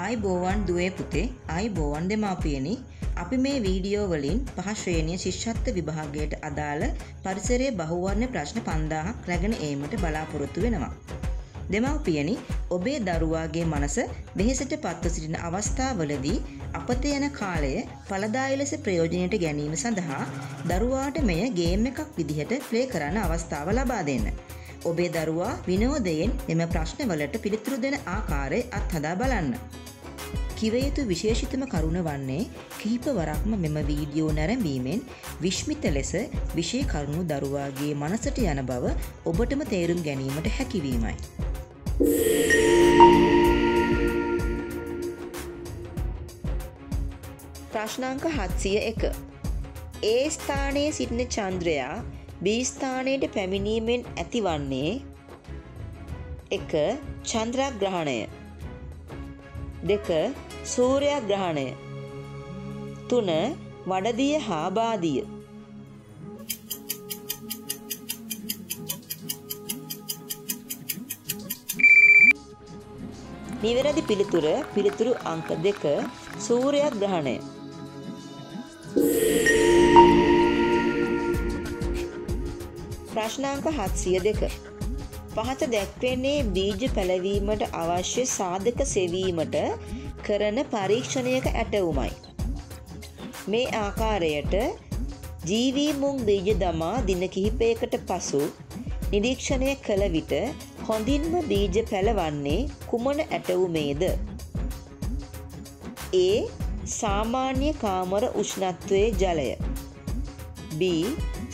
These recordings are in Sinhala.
ආයි බෝවන් දුවේ පුතේ ආයි බෝවන් දෙමාපියනි අපි මේ වීඩියෝ වලින් පහ ශ්‍රේණිය ශිෂ්‍යත්ව විභාගයට අදාළ පරිසරයේ බහුවර්ණ ප්‍රශ්න 5000ක් රැගෙන ඒමට බලාපොරොත්තු වෙනවා. දෙමව්පියනි ඔබේ දරුවාගේ මනස වෙහෙසට පත්ව සිටින අවස්ථාවලදී අපත යන කාලය ඵලදායී ලෙස ප්‍රයෝජනයට ගැනීම සඳහා දරුවාට මෙය ගේම් එකක් විදිහට ප්ලේ කරන්න අවස්ථාව ලබා දෙන්න. ඔබේ දරුවා විනෝදයෙන් මෙම ප්‍රශ්නවලට පිළිතුරු දෙන ආකාරය අත්හදා බලන්න. කිව යුතු විශේෂිතම කරුණ වන්නේ කිහිප වරක්ම මෙම වීඩියෝ නැරඹීමෙන් විශ්මිත ලෙස විෂය කරුණු දරුවාගේ මනසට යන බව ඔබටම තේරුම් ගැනීමට හැකිවීමයි. ප්‍රශ්නාංක හත්සිය එක. ඒ ස්ථානයේ සිටින චන්ද්‍රයා බී ස්ථානයට පැමිණීමෙන් ඇතිවන්නේ එක චන්ද්‍රග්‍රහණය දෙක සූර්යග්‍රහණය. තුන වඩදිය හා බාදිය නිවැරදි පිළිතුර පිළිතුරු අංක දෙක සූර්යග්‍රහණය. ප්‍රශ්නාංක හත්සිය දෙක. පහත දැක්වෙන්නේ බීජ පැලවීමට අවශ්‍ය සාධක සෙවීමට කරන පරීක්ෂණයක ඇටවුමයි. මේ ආකාරයට ජීවී මුං බීජ දමා දින කිහිපයකට පසු නිරීක්ෂණය කළ විට හොඳින්ම බීජ පැලවන්නේ කුමන ඇටවුමේද. ඒ සාමාන්‍ය කාමර උෂ්ණත්වයේ ජලය. B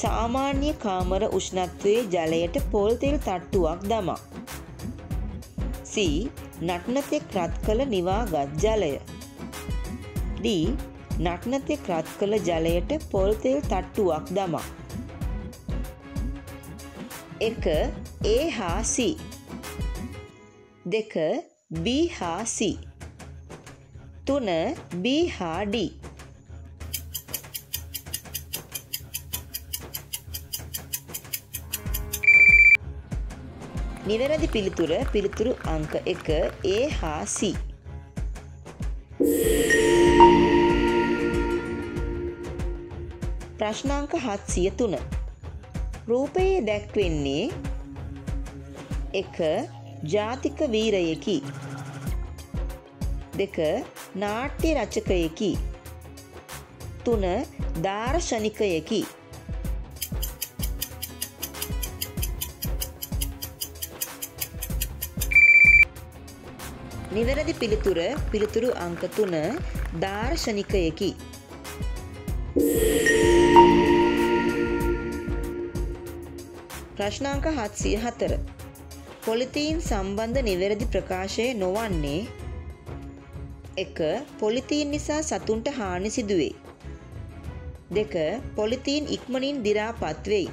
සාමාන්‍ය කාමර උෂ්ණත්වයේ ජලයට පොල්තෙල් තට්ටුවක් දමා. C නටනතෙක් රත් කළ නිවාගත් ජලය. D. නටනතෙක් රත් කළ ජලයට පොල්තෙල් තට්ටුවක් දමා. එක. A හා C. දෙක. B හා C. තුන. B හා D. නිවැරදි පිළිතුර පිළිතුරු අංක එක ඒ හා සි. ප්‍රශ්නාංක හත්සිය තුන. රූපයේ දැක්වෙන්නේ එක ජාතික වීරයකි. දෙක නාට්‍ය රචකයකි. තුන දාර්ශනිකයකි. නිවැරදි පිළිතුර පිළිතුරු අංක තුන දාර්ශනිකයකි. ප්‍රශ්නාංක හත්සිය හතර. පොලිතීන් සම්බන්ධ නිවැරදි ප්‍රකාශය නොවන්නේ එක පොලිතීන් නිසා සතුන්ට හානි සිදුවේ. දෙක පොලිතීන් ඉක්මනින් දිරාපත් වෙයි.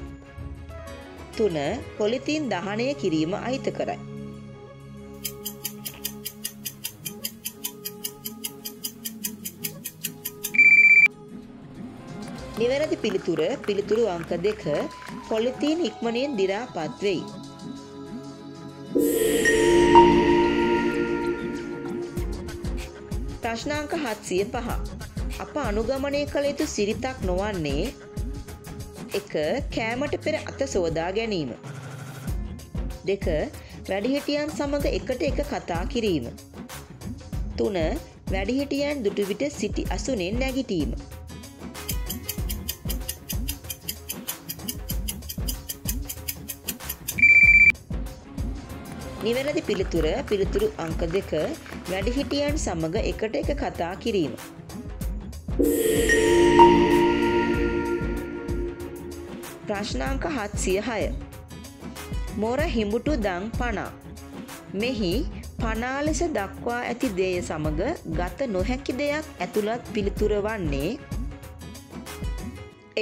තුන පොලිතීන් දහනය කිරීම අහිත කරයි. නිවැරදි පිළිතුර පිළිතුරු අංක දෙක පොලිතීන් ඉක්මනින් දිරාපත් වෙයි. ප්‍රශ්නාංක හත්සිය පහ. අප අනුගමනය කළ යුතු සිරිතක් නොවන්නේ එක කෑමට පෙර අත සෝදා ගැනීම. දෙක වැඩිහිටියන් සමඟ එකට එක කතා කිරීම. තුන වැඩිහිටියන් දුටුවිට සිටි අසුනෙන් නැගිටීම. නිවැරදි පිළිතුර පිළිතුරු අංක දෙක වැඩිහිටියන් සමඟ එකට එක කතා කිරීම. ප්‍රශ්නාංක හත්සිය හය. මොර හිඹුටු දං පනා. මෙහි පනා ලෙස දක්වා ඇති දේය සමඟ ගත නොහැකි දෙයක් ඇතුළත් පිළිතුර වන්නේ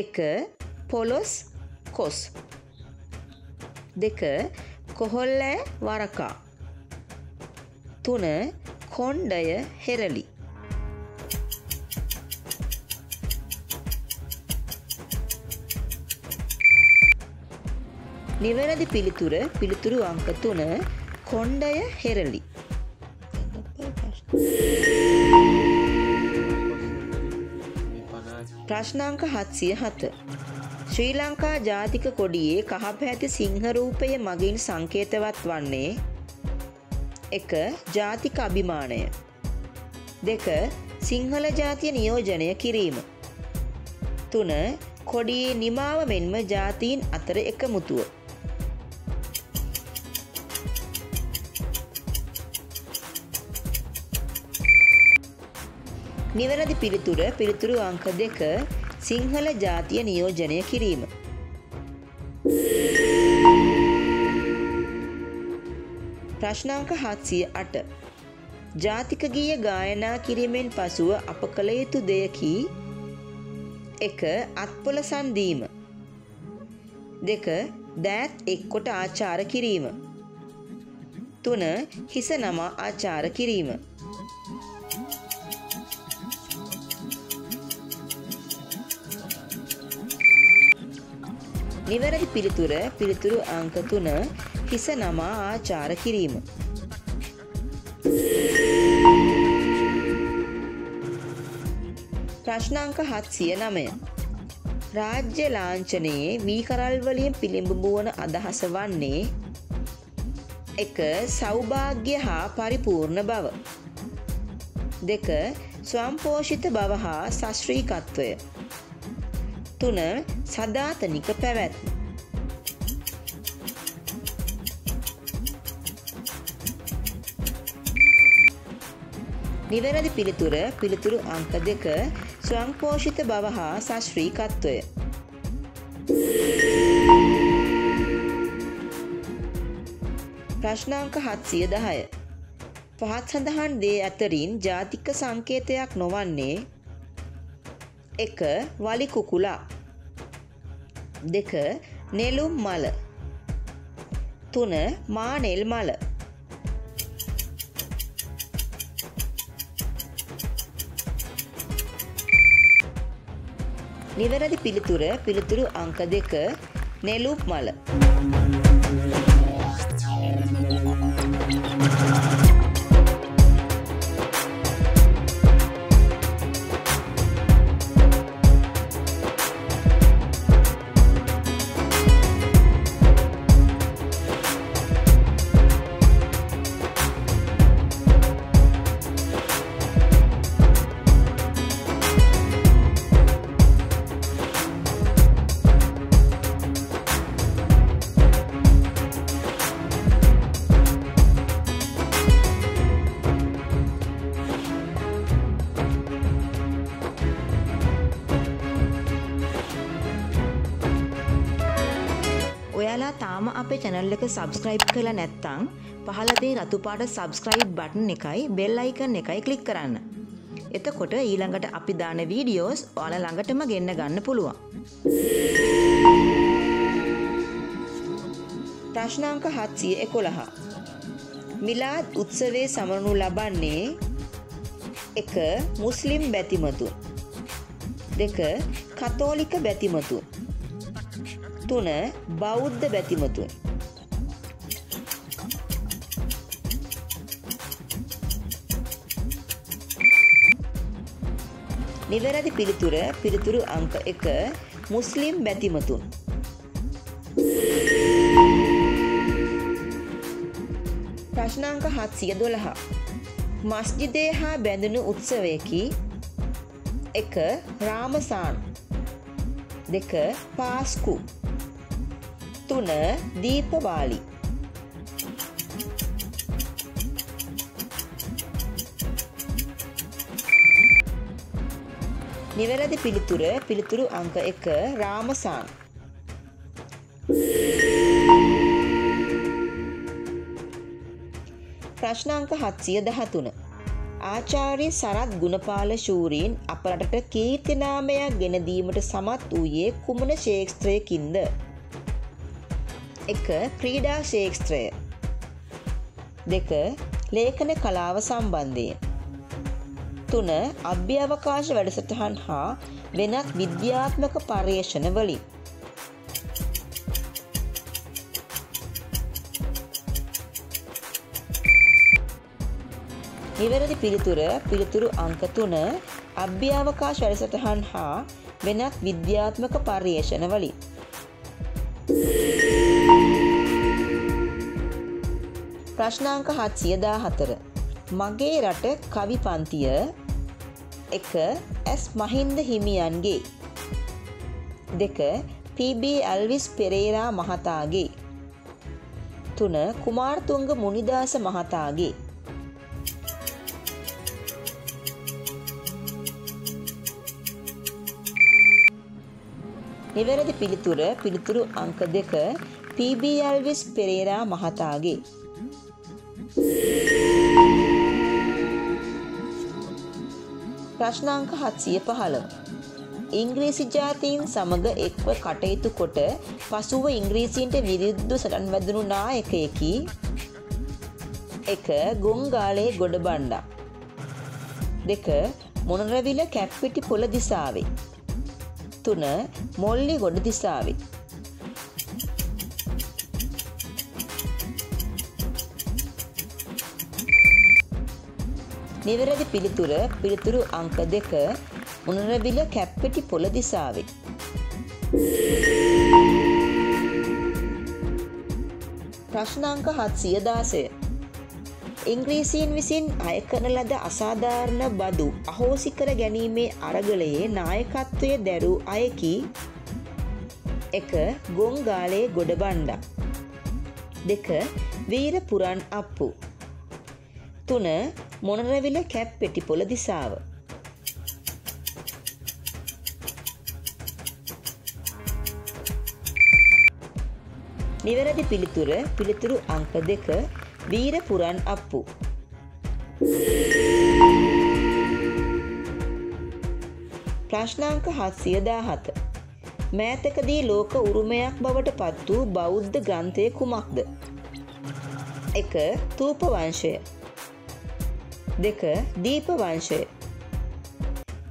එක පොලොස් කොස් දෙක කොහොල්ලෑ වරකා තුන කොන්්ඩය හෙරලි නිවැරදි පිළිතුර පිළිතුරු අංක තුන කොණ්ඩය හෙරලි. ප්‍රශ්නාංක හත්සිය හත. ශ්‍රී ලංකා ජාතික කොඩියේ කහපැහැති සිංහරූපය මගින් සංකේතවත් වන්නේ එක ජාතික අභිමානය. දෙක සිංහල ජාතිය නියෝජනය කිරීම. තුන කොඩියේ නිමාව මෙන්ම ජාතීන් අතර එකමුතුව. නිවැරදි පිළිතුර පිළිතුරු අංක දෙක සිංහල ජාතිය නියෝජනය කිරීම. ප්‍රශ්නාංක හත්සිය අට. ජාතික ගීය ගායනා කිරීමෙන් පසුව අප කළ යුතු දෙයකි එක අත්පොල සන්දීම දෙක දෑත් එක්කොට ආචාර කිරීම තුන හිස නමා ආචාර කිරීම නිවැරදි පිළිතුර පිළිතුරු අංක තුන හිස නමා ආචාර කිරීම. ප්‍රශ්නාංක හත්සිය නමය. රාජ්‍ය ලාංචනයේ වී කරල්වලින් පිළිඹුවන අදහස වන්නේ එක සෞභාග්‍ය හා පරිපූර්ණ බව. දෙක ස්වම්පෝෂිත බව හා සශ්‍රීකත්වය. තුන සදාතනික පැවැත්ම. නිවැරදි පිළිතුර පිළිතුරු අංක දෙක ස්වංපෝෂිත බව හා සශ්‍රීකත්වය. ප්‍රශ්නාංක හත්සිය දහය. පහත් සඳහන් දේ අතරින් ජාතික සංකේතයක් නොවන්නේ එක වලි කුකුලා දෙක නෙළුම් මල. තුන මානෙල් මල. නිවැරදි පිළිතුර පිළිතුරු අංක දෙක නෙළුම් මල. ඔයාලා තාම අපේ චැනල් එක සබස්ක්‍රයිබ් කරලා නැත්තං පහලදේ රතුපාට සබස්ක්‍රයිබ් බටන් එකයි බෙල් අයිකන් එකයි කලික් කරන්න. එතකොට ඊළඟට අපි දාන වීඩියෝස් ඔයාල ළඟටම ගෙන්න ගන්න පුළුවන්. ප්‍රශ්නාංක හත්සිය එකොළහා. මිලාත් උත්සවේ සමරනු ලබන්නේ එක මුස්ලිම් බැතිමතුන් දෙක කතෝලික බැතිමතුන් තුන බෞද්ධ බැතිමතුන්. නිවැරදි පිළිතුර පිළිතුරු අංක එක මුස්ලිම් බැතිමතුන්. ප්‍රශ්නාංක හත්සිය දොළහා. මස්ජිදේ හා බැඳුණු උත්සවයකි එක රාමසාන් දෙක පාස්කු තුන දීපවාලි නිවැරදි පිළිතුර පිළිතුරු අංක එක රාමසාන්. ප්‍රශ්නාංක හත්සිය දහතුන. ආචාර්ය සරත් ගුණපාල ශූරීන් අප රටට කීර්තිනාමයක් ගෙනදීමට සමත් වූයේ කුමන ශේක්ෂත්‍රයකින්ද. එක ක්‍රීඩා ශේක්ෂත්‍රය දෙක ලේඛන කලාව සම්බන්ධයෙන්. තුන අභ්‍යවකාශ වැඩසටහන් හා වෙනත් විද්‍යාත්මක පර්යේෂණ වලින්. නිවැරදි පිළිතුර පිළිතුරු අංක තුන අභ්‍යවකාශ වැඩසටහන් හා වෙනත් විද්‍යාත්මක පර්යේෂණ වලින්. ප්‍රශ්නාංක හත්සිය දා හතර. මගේ රට කවි පන්තිය එක ඇස් මහින්ද හිමියන්ගේ. දෙක PB ඇල්විස් පෙරේරා මහතාගේ. තුන කුමාර්තුංග මුනිදාස මහතාගේ. නිවැරදි පිළිතුර පිළිතුරු අංක දෙක PB ඇල්විස් පෙරේරා මහතාගේ. ප්‍රශ්නාංක හත්සිය පහළව. ඉංග්‍රීසි ජාතීන් සමඟ එක්ව කටයුතු කොට පසුව ඉංග්‍රීසින්ට විරුද්ධ සටන් වැදනු නායකයකි එක ගොංගාලේ ගොඩ බණ්ඩා. දෙක මොනරවිල කැප්පිටි පොළ දිසාවේ. තුන මොල්ලි ගොඩ දිසාවේ. නිවැරදි පිළිතුර පිළිතුරු අංක දෙක උනරවිල කැප්පෙටි පොළ දිසාවේ. ප්‍රශ්නාංක හත්සිය දාසය. ඉංග්‍රීසීන් විසින් අය කරන ලද අසාධාරණ බදු අහෝසි කර ගැනීමේ අරගලයේ නායකත්වය දැරූ අයකි එක ගොංගාලේ ගොඩබණ්ඩා. දෙක වීර පුරන් අප්පු. තුන මොනරවිල කැප් පෙටිපොල දිසාව. නිවැරදි පිළිතුර පිළිතුරු අංක දෙක වීර පුරන් අප්පු. ප්‍රශ්නාංක හත්සිය දාහත. මෑතකදී ලෝක උරුමයක් බවට පත් වූ බෞද්ධ ග්‍රන්ථය කුමක්ද. එක තූප වංශය දෙක දීප වංශය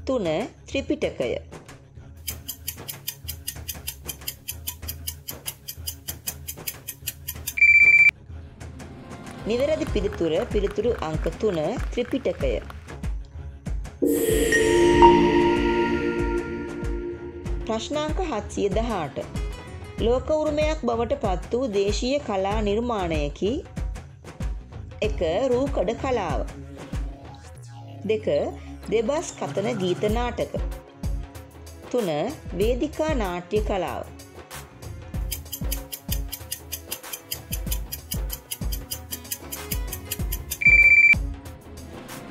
තුන ත්‍රිපිටකය. නිවැරදි පිළිතුර පිළිතුරු අංක තුන ත්‍රිපිටකය. ප්‍රශ්නාංක හත්සිය දහාට. ලෝක උරුමයක් බවට පත් වූ දේශීය කලා නිර්මාණයකි. එක රූකඩ කලාව. දෙක දෙබස් කතන ගීත නාටක. තුන වේදිකා නාට්‍ය කලාව.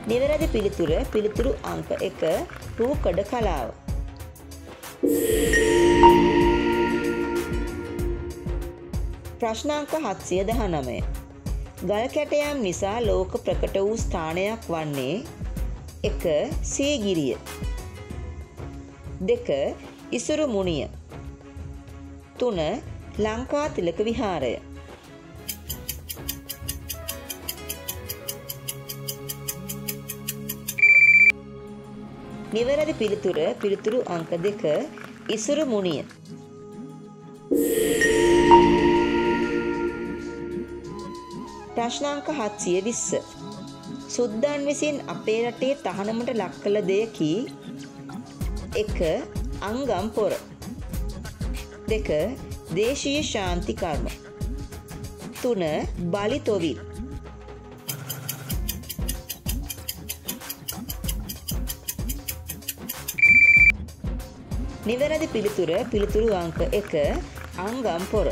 නිවැරදි පිළිතුර පිළිතුරු අංක එක රූකඩ කලාව. ප්‍රශ්නාංක හත්සිය දහනමය. ගල් කැටයම් නිසා ලෝක ප්‍රකට වූ ස්ථානයක් වන්නේ එක සේගිරිය. දෙක ඉසුරු මුනිය. තුන ලංකා තිලක විහාරය. නිවැරදි පිළිතුර පිළිතුරු අංක දෙක ඉසුරු මුනිය. ප්‍රශ්නාංක හත්සිය විස්ස. සුද්දන් විසින් අපේ රටේ තහනමට ලක් කළ දෙයකි එක අංගම් පොර. දෙක දේශීය ශාන්ති කර්ම. තුන බලි තොවිල්. නිවැරදි පිළිතුර පිළිතුරු අංක එක අංගම් පොර.